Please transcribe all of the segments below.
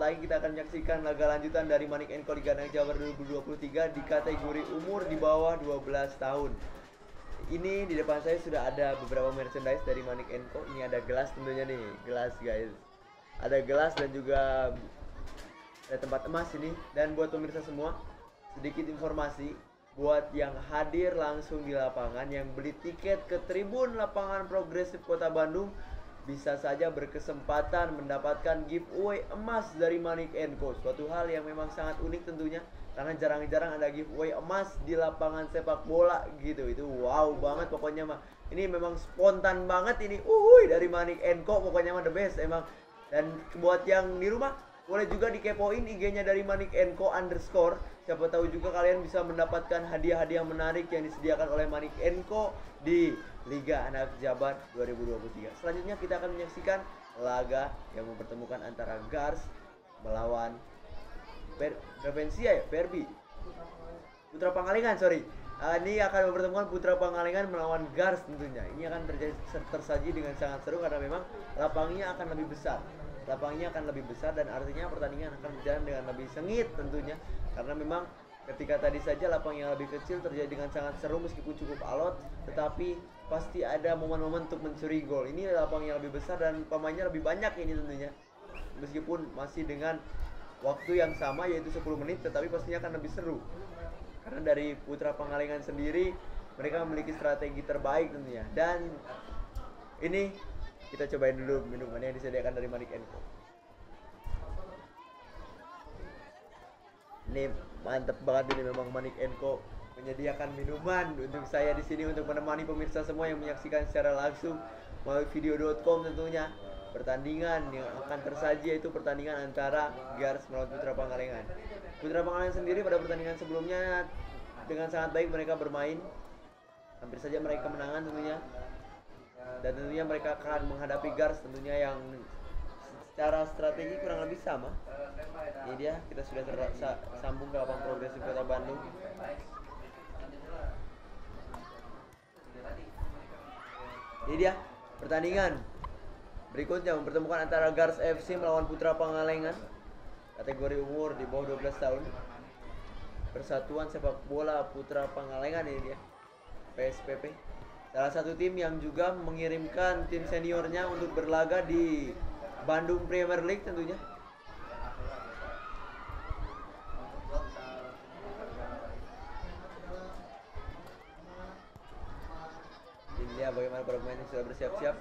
lagi kita akan menyaksikan laga lanjutan dari Manik Enko Liga Anak Jabar 2023 di kategori umur di bawah 12 tahun. Ini di depan saya sudah ada beberapa merchandise dari Manik Enko. Ini ada gelas tentunya nih, gelas guys. Ada gelas dan juga ada tempat emas ini dan buat pemirsa semua sedikit informasi buat yang hadir langsung di lapangan yang beli tiket ke tribun lapangan progresif Kota Bandung bisa saja berkesempatan mendapatkan giveaway emas dari Manik Co. Suatu hal yang memang sangat unik tentunya karena jarang-jarang ada giveaway emas di lapangan sepak bola gitu. Itu wow banget pokoknya mah. Ini memang spontan banget ini. Uhuy dari Manik Co. pokoknya mah the best emang. Dan buat yang di rumah boleh juga dikepoin IG-nya dari Manik Co underscore. Siapa tahu juga kalian bisa mendapatkan hadiah-hadiah menarik yang disediakan oleh Manik Co di Liga Anak Jabar 2023. Selanjutnya kita akan menyaksikan laga yang mempertemukan antara Gars melawan per ya, Perbi. Putra Pangalengan, sorry. Uh, ini akan mempertemukan Putra Pangalengan melawan Gars tentunya. Ini akan terjadi tersaji dengan sangat seru karena memang lapangnya akan lebih besar lapangnya akan lebih besar dan artinya pertandingan akan berjalan dengan lebih sengit tentunya. Karena memang ketika tadi saja lapang yang lebih kecil terjadi dengan sangat seru meskipun cukup alot tetapi pasti ada momen-momen untuk mencuri gol. Ini lapang yang lebih besar dan pemainnya lebih banyak ini tentunya. Meskipun masih dengan waktu yang sama yaitu 10 menit tetapi pastinya akan lebih seru. Karena dari Putra Pangalengan sendiri mereka memiliki strategi terbaik tentunya. Dan ini kita cobain dulu minuman yang disediakan dari Manik Enko. Ini mantep banget ini memang Manik Enko menyediakan minuman untuk saya di sini untuk menemani pemirsa semua yang menyaksikan secara langsung melalui video.com tentunya pertandingan yang akan tersaji yaitu pertandingan antara Gars melawan Putra Pangalengan. Putra Pangalengan sendiri pada pertandingan sebelumnya dengan sangat baik mereka bermain. Hampir saja mereka kemenangan tentunya dan tentunya mereka akan menghadapi Gars tentunya yang secara strategi kurang lebih sama. Ini dia kita sudah tersambung ke lapang progresif kota Bandung. Ini dia pertandingan. Berikutnya mempertemukan antara Gars FC melawan Putra Pangalengan. Kategori umur di bawah 12 tahun. Persatuan Sepak Bola Putra Pangalengan ini dia PSPP salah satu tim yang juga mengirimkan tim seniornya untuk berlaga di Bandung Premier League tentunya. Ini dia bagaimana para pemain sudah bersiap-siap.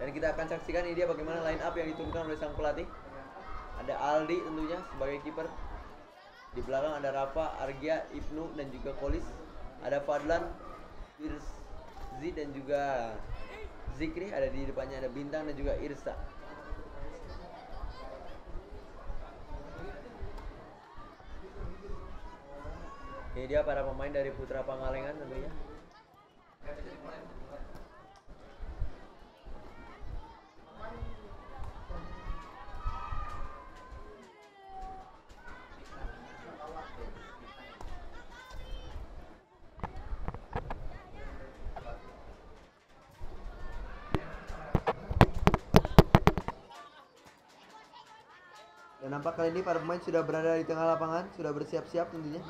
Dan kita akan saksikan ini dia bagaimana line up yang diturunkan oleh sang pelatih. Ada Aldi tentunya sebagai kiper. Di belakang ada Rafa, Argia, Ibnu dan juga Kolis. Ada Fadlan, Irzi dan juga Zikri ada di depannya ada Bintang dan juga Irsa. Ini dia para pemain dari Putra Pangalengan tentunya. Dan nampak kali ini para pemain sudah berada di tengah lapangan, sudah bersiap-siap tentunya.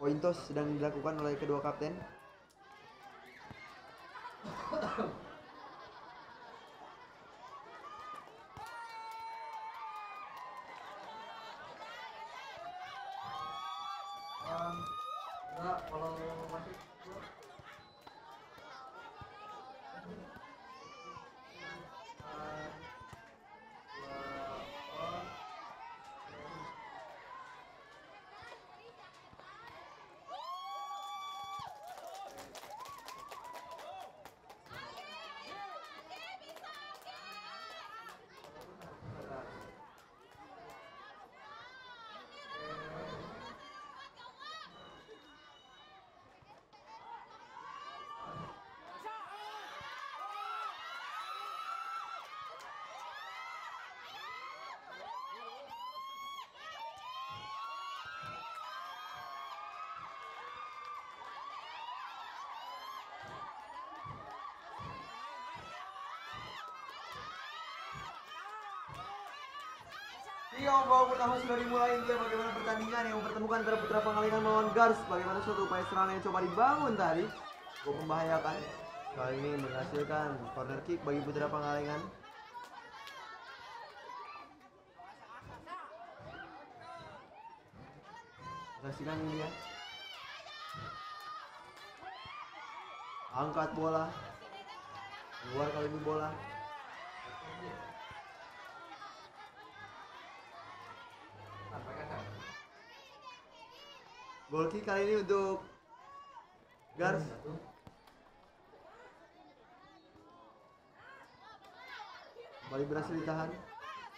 Pointos sedang dilakukan oleh kedua kapten. kalau yang masih Tiga babak pertama sudah dimulai Lihat bagaimana pertandingan yang mempertemukan antara Putra Pangalengan melawan Gars. Bagaimana suatu upaya serangan yang coba dibangun tadi? Cukup membahayakan. Kali ini menghasilkan corner kick bagi Putra Pangalengan Saksikan ini ya. Angkat bola. Keluar kali ini bola Gol kick kali ini untuk Gars. Bali berhasil ditahan.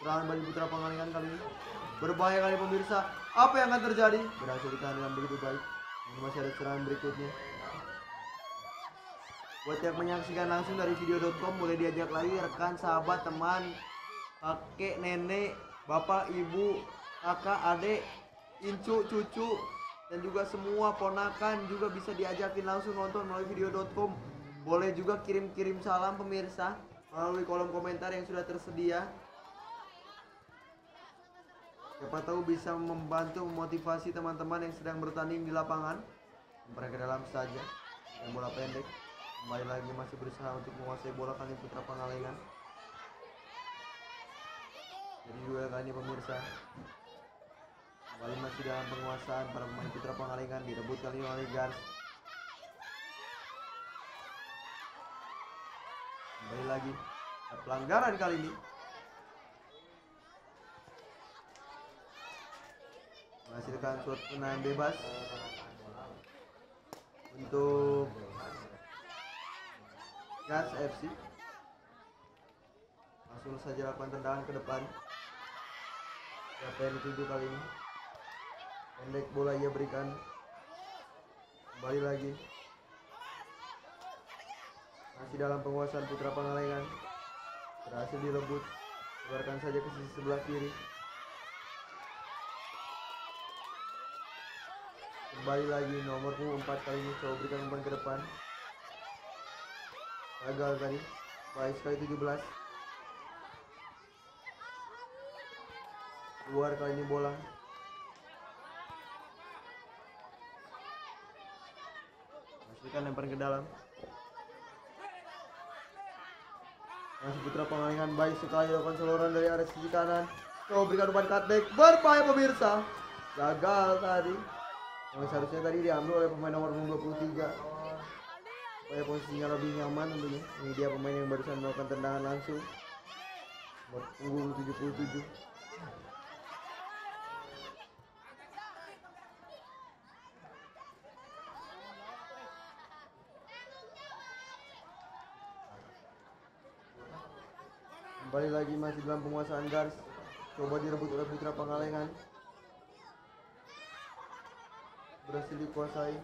Serangan Bali Putra Pangalengan kali ini. Berbahaya kali pemirsa. Apa yang akan terjadi? Berhasil ditahan dengan begitu baik. Masih ada serangan berikutnya. Buat yang menyaksikan langsung dari video.com boleh diajak lagi rekan, sahabat, teman, kakek, nenek, bapak, ibu, kakak, adik, incu, cucu, dan juga semua ponakan juga bisa diajakin langsung nonton melalui video.com boleh juga kirim-kirim salam pemirsa melalui kolom komentar yang sudah tersedia. Siapa tahu bisa membantu memotivasi teman-teman yang sedang bertanding di lapangan. Mereka dalam saja. Yang bola pendek. Kembali lagi masih berusaha untuk menguasai bola kali putra pangalengan. Jadi dua kali ini pemirsa Kembali masih dalam penguasaan para pemain Putra Pangalengan direbut kali oleh Gars. Kembali lagi pelanggaran kali ini. Menghasilkan suatu tendangan bebas untuk Gas FC. Langsung saja lakukan tendangan ke depan. Siapa yang dituju kali ini? Pendek bola ia berikan. Kembali lagi. Masih dalam penguasaan putra pangalengan. Berhasil direbut keluarkan saja ke sisi sebelah kiri. Kembali lagi nomor 4 kali ini coba berikan umpan ke depan. Gagal tadi. Baik sekali 17 keluar kali ini bola Pastikan lempar ke dalam. Masih putra pengalingan baik sekali lakukan seluruhan dari area sisi kanan. Coba berikan umpan cutback berbahaya pemirsa. Gagal tadi. Yang seharusnya tadi diambil oleh pemain nomor 23. Supaya posisinya lebih nyaman tentunya. Ini dia pemain yang barusan melakukan tendangan langsung. Nomor punggung 77. Kembali lagi masih dalam penguasaan Gars. Coba direbut oleh Putra Pangalengan. Berhasil dikuasai.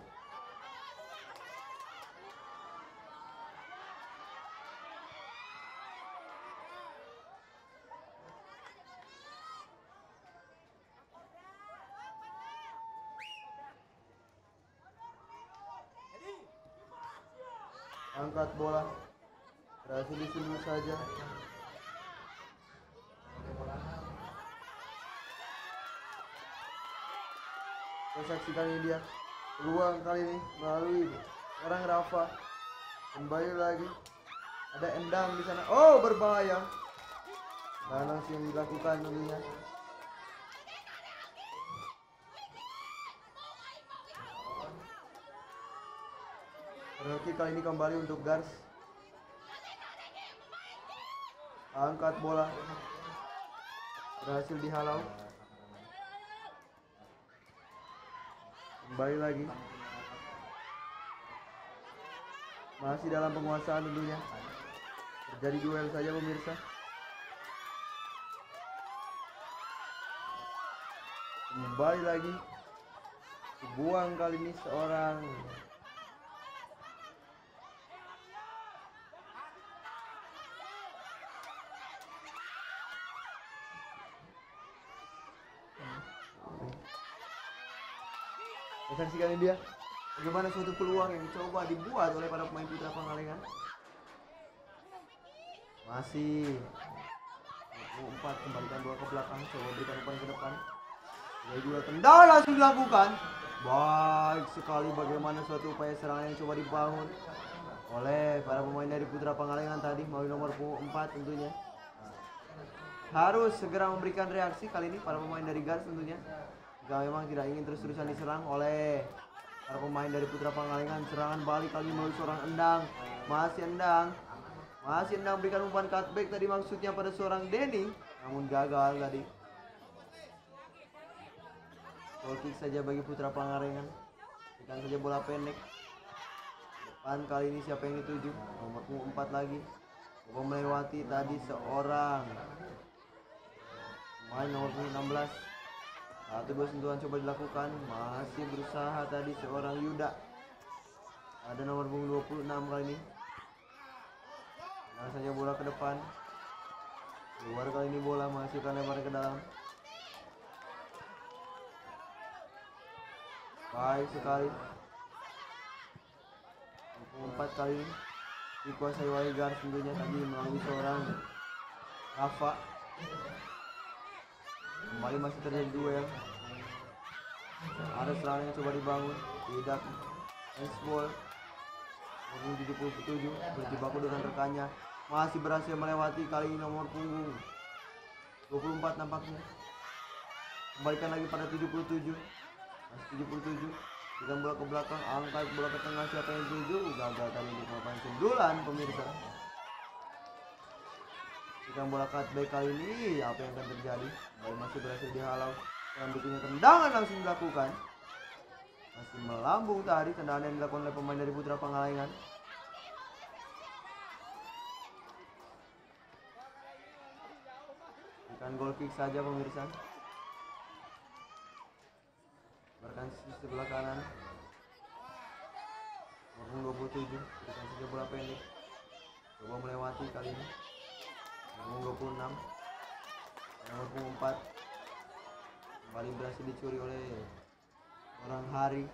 Angkat bola. Berhasil disundul saja. Saksikan ini dia. Peluang kali ini melalui orang Rafa kembali lagi. Ada endang di sana. Oh berbahaya. Dan langsung dilakukan tentunya. Penalti kali ini kembali untuk Gars. Angkat bola. Berhasil dihalau kembali lagi. Masih dalam penguasaan tentunya. Terjadi duel saja pemirsa. Kembali lagi. Buang kali ini seorang saksikan ini dia bagaimana suatu peluang yang coba dibuat oleh para pemain putra Pangalengan masih. Empat kembalikan bola ke belakang coba berikan umpan ke depan. Jadi dua tendangan langsung dilakukan. Baik sekali bagaimana suatu upaya serangan yang coba dibangun oleh para pemain dari Putra Pangalengan tadi melalui nomor punggung 4 tentunya. Harus segera memberikan reaksi kali ini para pemain dari Gars tentunya jika memang tidak ingin terus-terusan diserang oleh para pemain dari Putra Pangalengan serangan balik kali melalui seorang endang. Masih endang. Masih endang berikan umpan cutback tadi maksudnya pada seorang Denny. Namun gagal tadi. Goal saja bagi Putra Pangalengan berikan saja bola pendek. Depan kali ini siapa yang dituju? Nomor punggung 4 lagi. Coba melewati tadi seorang. Main nomor punggung 16 satu dua sentuhan coba dilakukan. Masih berusaha tadi seorang Yuda. Ada nomor punggung 26 kali ini. Langsung saja bola ke depan. Keluar kali ini bola masukkan lebar ke dalam. Baik sekali. Empat kali ini. Dikuasai Gars tentunya tadi melalui seorang Rafa kembali masih terjadi duel ada serangan yang coba dibangun tidak. Esbol nomor 77 berjibaku dengan rekannya. Masih berhasil melewati kali ini nomor punggung. 24 nampaknya. Kembalikan lagi pada 77 masih 77 kita bola ke belakang angkat bola ke tengah siapa yang tuju? Gagal tadi untuk melakukan sundulan pemirsa kita bola cutback kali ini apa yang akan terjadi? Baik masih berhasil dihalau. Dan berikutnya tendangan langsung dilakukan. Masih melambung tadi tendangan yang dilakukan oleh pemain dari Putra Pangalengan Bukan goal kick saja pemirsa. Sisi sebelah kanan. Nomor 27 Berikan saja bola pendek. Coba melewati kali ini Nomor 26 Nomor 24 Kembali berhasil dicuri oleh Orang hari.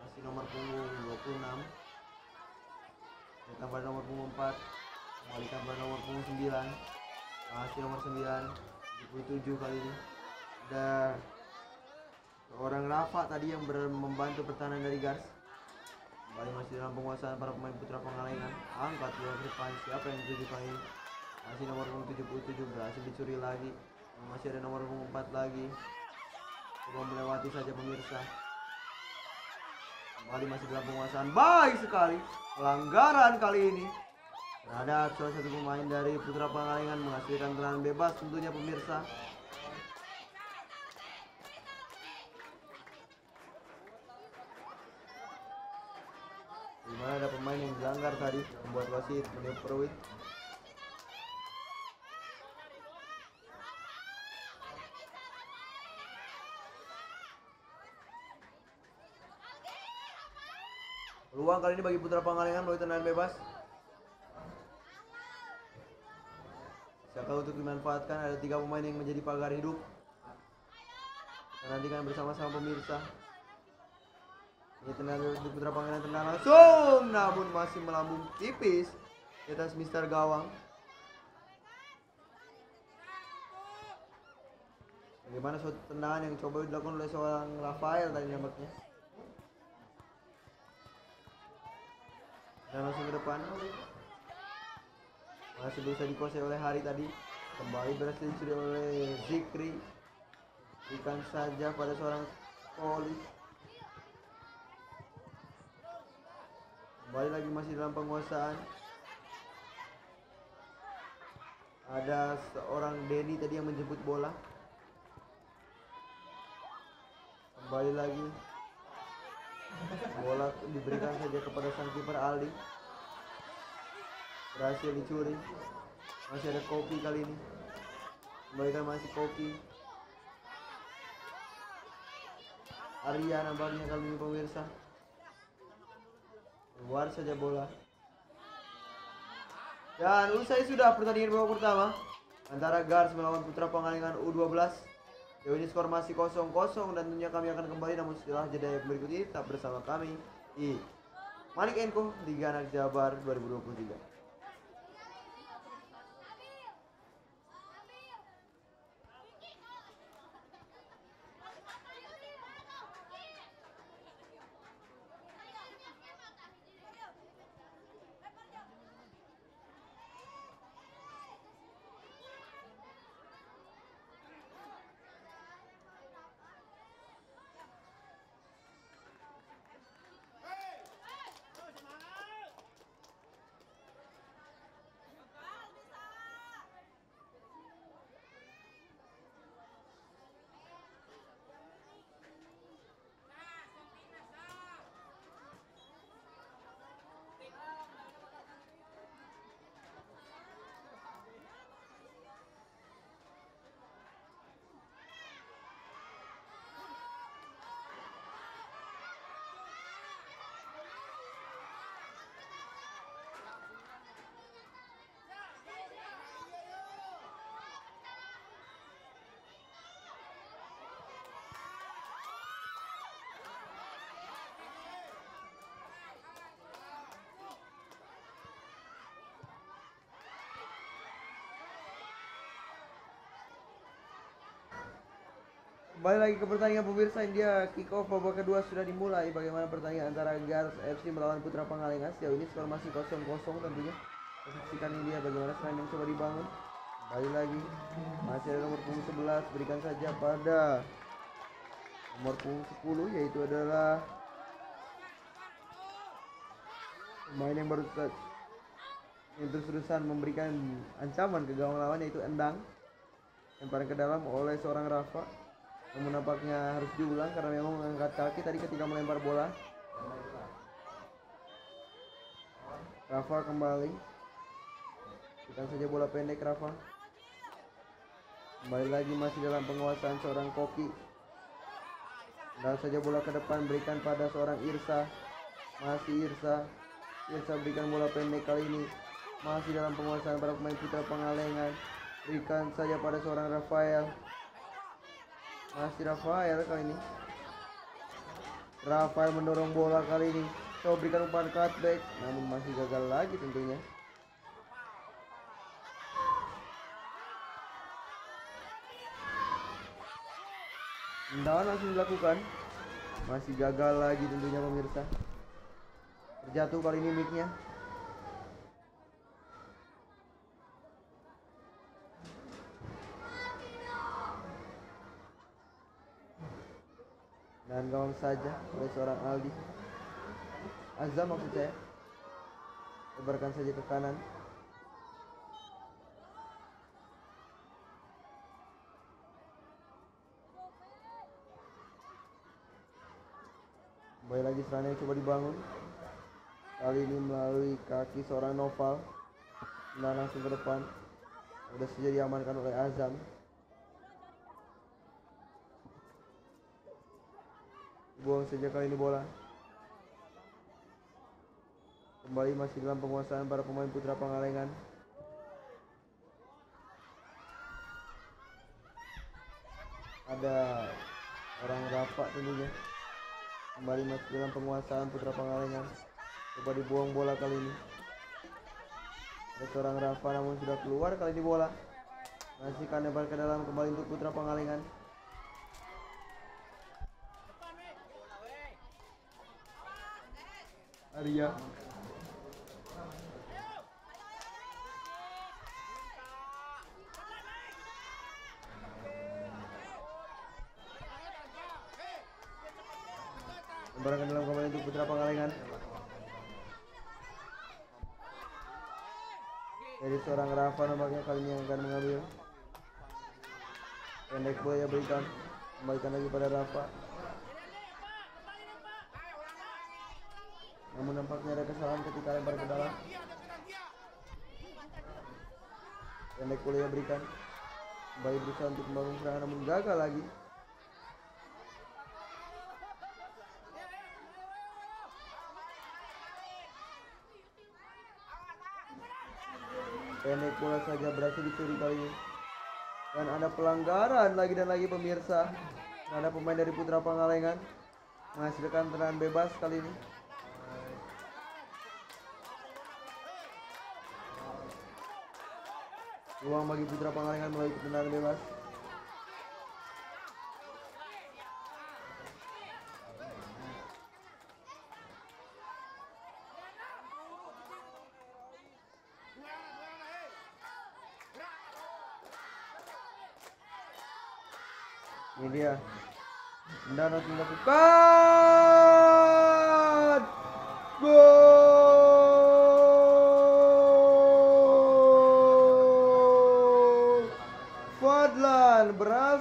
Masih nomor punggung 26 Datang pada nomor punggung 4 Kembalikan pada nomor punggung 9 Masih nomor 9 77 kali ini. Ada Seorang Rafa tadi yang membantu pertahanan dari Gars. Kembali masih dalam penguasaan para pemain putra Pangalengan Angkat bola depan. Siapa yang dituju kali ini Masih nomor punggung 77 berhasil dicuri lagi. Masih ada nomor punggung 4 lagi. Coba melewati saja pemirsa. Kembali masih dalam penguasaan. Baik sekali Pelanggaran kali ini. Terhadap salah satu pemain dari Putra Pangalengan Menghasilkan tendangan bebas tentunya pemirsa. Di mana ada pemain yang dilanggar tadi membuat wasit Meniup Perwit Peluang kali ini bagi Putra Pangalengan melalui tendangan bebas. Siapa untuk dimanfaatkan ada tiga pemain yang menjadi pagar hidup. Kita nantikan bersama-sama pemirsa. Ini tendangan untuk Putra Pangalengan tendangan langsung, namun masih melambung tipis di atas Mister Gawang. Bagaimana suatu tendangan yang coba dilakukan oleh seorang Rafael tadi nampaknya. Dan langsung ke depan. Masih bisa dikuasai oleh Hari tadi. Kembali berhasil dicuri oleh Zikri. Ikan saja pada seorang poli. Kembali lagi masih dalam penguasaan. Ada seorang Denny tadi yang menjemput bola. Kembali lagi bola diberikan saja kepada sang kiper Aldi berhasil dicuri. Masih ada kopi kali ini. Kembalikan masih kopi Arya nampaknya kali ini pemirsa. Keluar saja bola. Dan usai sudah pertandingan babak pertama antara Gars melawan Putra Pangalengan U12 Jauh ini skor masih kosong kosong dan tentunya kami akan kembali namun setelah jeda berikut ini tetap bersama kami di Manik Enko Liga Anak Jabar 2023. Kembali lagi ke pertandingan pemirsa India kick off babak kedua sudah dimulai. Bagaimana pertandingan antara Gars FC melawan Putra Pangalengan sejauh ini skor masih kosong kosong tentunya. Saksikan India bagaimana serangan yang coba dibangun. Kembali lagi masih ada nomor punggung 11 berikan saja pada nomor punggung 10 yaitu adalah pemain yang baru yang terus-terusan memberikan ancaman ke gawang lawan yaitu Endang. Lemparan ke dalam oleh seorang Rafa namun nampaknya harus diulang karena memang mengangkat kaki tadi ketika melempar bola. Rafa kembali. Berikan saja bola pendek Rafa. Kembali lagi masih dalam penguasaan seorang Koki. Dan saja bola ke depan berikan pada seorang Irsa. Masih Irsa. Irsa berikan bola pendek kali ini. Masih dalam penguasaan para pemain putra pengalengan berikan saja pada seorang Rafael masih Rafael kali ini. Rafael mendorong bola kali ini. Coba berikan umpan cutback, namun masih gagal lagi tentunya. Tendangan langsung dilakukan. Masih gagal lagi tentunya pemirsa. Terjatuh kali ini mic-nya. Dan gawang saja oleh seorang Aldi. Azam maksud saya. Lebarkan saja ke kanan. Kembali lagi serangan yang coba dibangun. Kali ini melalui kaki seorang Noval. Dan langsung ke depan. Sudah saja diamankan oleh Azam buang saja kali ini bola. Kembali masih dalam penguasaan para pemain putra Pangalengan. Ada orang Rafa tentunya. Kembali masih dalam penguasaan putra Pangalengan. Coba dibuang bola kali ini. Ada seorang Rafa namun sudah keluar kali ini bola. Masih kan ke dalam kembali untuk putra Pangalengan Arya. Dalam kembali untuk Putra Pangalengan Dari seorang Rafa nampaknya kali ini yang akan mengambil. Pendek bola ya berikan Kembalikan lagi pada Rafa namun nampaknya ada kesalahan ketika lempar ke dalam. Pendek kuliah berikan. Kembali berusaha untuk membangun serangan namun gagal lagi. Pendek bola saja berhasil dicuri kali ini dan ada pelanggaran lagi dan lagi pemirsa. Ada pemain dari Putra Pangalengan. Menghasilkan tendangan bebas kali ini Ruang bagi Putra Pangalengan melalui tendangan bebas. Ini dia. Dan harus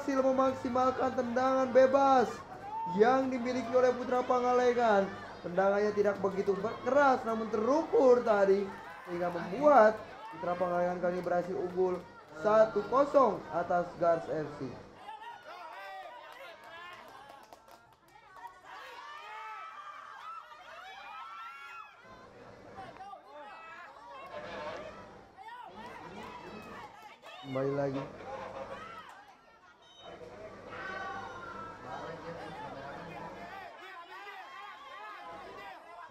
berhasil memaksimalkan tendangan bebas yang dimiliki oleh Putra Pangalengan. Tendangannya tidak begitu keras namun terukur tadi sehingga membuat Putra Pangalengan kali ini berhasil unggul 1-0 atas Gars FC. kembali lagi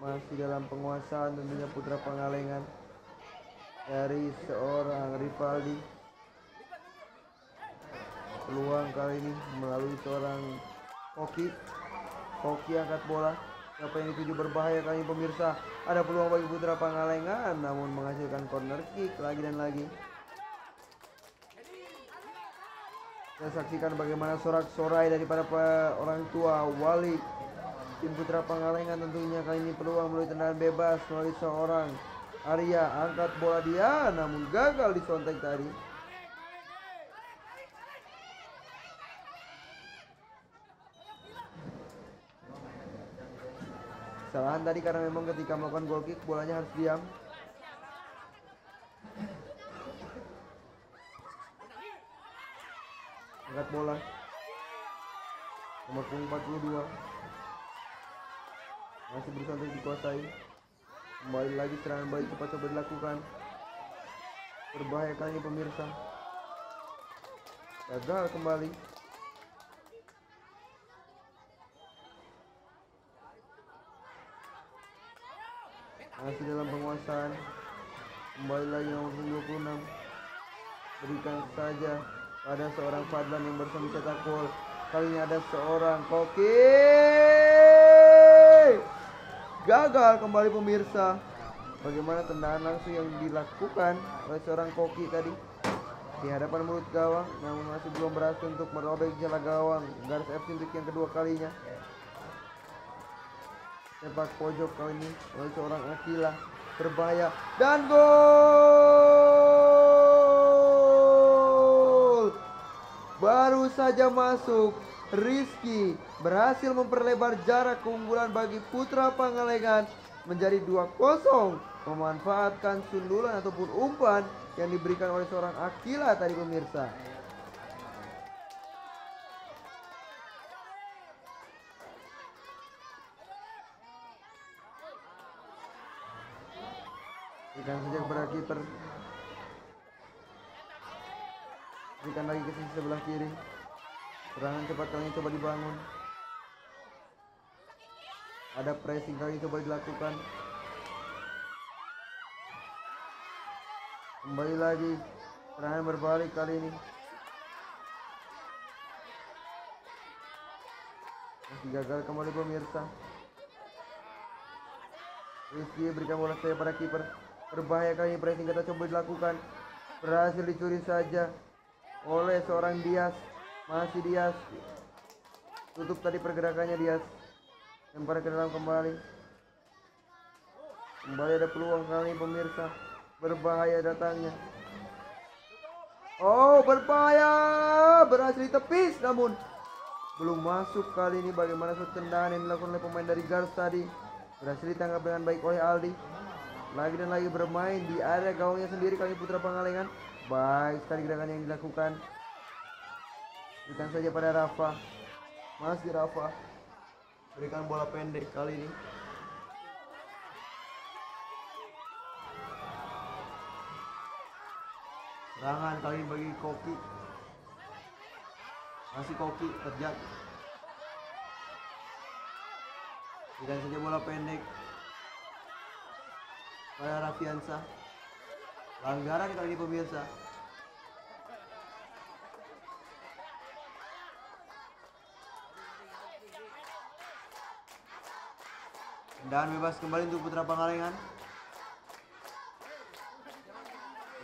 masih dalam penguasaan tentunya putra Pangalengan dari seorang Rivaldi. Peluang kali ini melalui seorang Koki. Koki angkat bola. Siapa yang dituju berbahaya kali ini pemirsa? Ada peluang bagi Putra Pangalengan namun menghasilkan corner kick lagi dan lagi. Kita saksikan bagaimana sorak-sorai dari para orang tua wali tim Putra Pangalengan tentunya kali ini peluang melalui tendangan bebas melalui seorang Arya angkat bola dia namun gagal disontek tadi Kesalahan tadi karena memang ketika melakukan goal kick bolanya harus diam. Angkat bola. Nomor punggung 42. Masih berusaha untuk dikuasai. Kembali lagi serangan balik cepat coba dilakukan. Berbahaya kali ini pemirsa. Gagal kembali. masih dalam penguasaan kembali lagi nomor 26 berikan saja pada seorang Fadlan yang bersama cetak gol kali ini ada seorang Koki gagal kembali pemirsa. Bagaimana tendangan langsung yang dilakukan oleh seorang Koki tadi? Di hadapan mulut gawang namun masih belum berhasil untuk merobek jala gawang. Garis FC untuk yang kedua kalinya. Sepak pojok kali ini oleh seorang Akila berbahaya dan gol! Baru saja masuk Rizky berhasil memperlebar jarak keunggulan bagi Putra Pangalengan menjadi 2-0 memanfaatkan sundulan ataupun umpan yang diberikan oleh seorang Akila tadi pemirsa. Berikan saja kepada kiper. Berikan lagi ke sisi sebelah kiri serangan cepat kali coba dibangun. Ada pressing kali coba dilakukan. Kembali lagi serangan berbalik kali ini. Masih gagal kembali pemirsa. Rizky berikan bola saya pada kiper. Berbahaya kali ini pressing kita coba dilakukan. Berhasil dicuri saja oleh seorang Dias. Masih Dias. Tutup tadi pergerakannya Dias. Lempar ke dalam kembali. Kembali ada peluang kali pemirsa. Berbahaya datangnya. Oh berbahaya. Berhasil ditepis namun belum masuk kali ini bagaimana tendangan yang dilakukan oleh pemain dari Gars tadi. Berhasil ditangkap dengan baik oleh Aldi lagi dan lagi bermain di area gawangnya sendiri kali Putra Pangalengan baik sekali gerakan yang dilakukan berikan saja pada Rafa. Masih Rafa. Berikan bola pendek kali ini. Serangan kali ini bagi Koki. Masih Koki terjat berikan saja bola pendek. Pada Rafiansa. Pelanggaran kali ini pemirsa dan bebas kembali untuk Putra Pangalengan.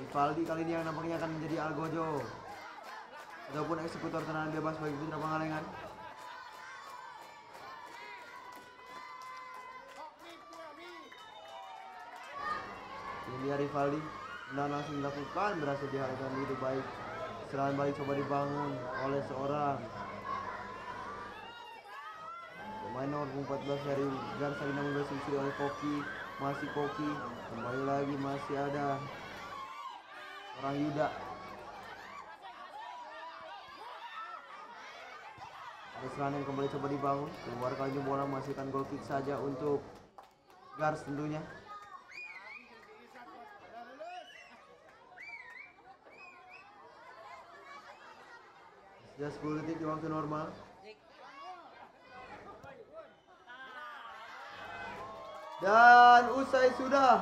Rivaldi kali ini yang nampaknya akan menjadi Algojo. Ataupun eksekutor tendangan bebas bagi Putra Pangalengan. India Rivaldi dan langsung dilakukan. Berhasil dihasilkan itu baik serangan balik coba dibangun oleh seorang pemain nomor 14 dari Garsa namun berhasil oleh Koki. Masih Koki. Kembali lagi masih ada orang Yuda. Ada serangan yang kembali coba dibangun. Keluar kali bola menghasilkan goal kick saja untuk Gars tentunya. Ya 10 detik di waktu normal. Dan usai sudah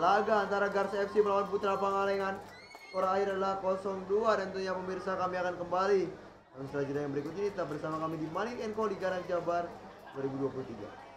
laga antara Garsa FC melawan Putra Pangalengan. Skor akhir adalah 0-2 dan tentunya pemirsa kami akan kembali Dan setelah jeda yang berikut ini tetap bersama kami di Manik Co Liga Anak Jabar 2023.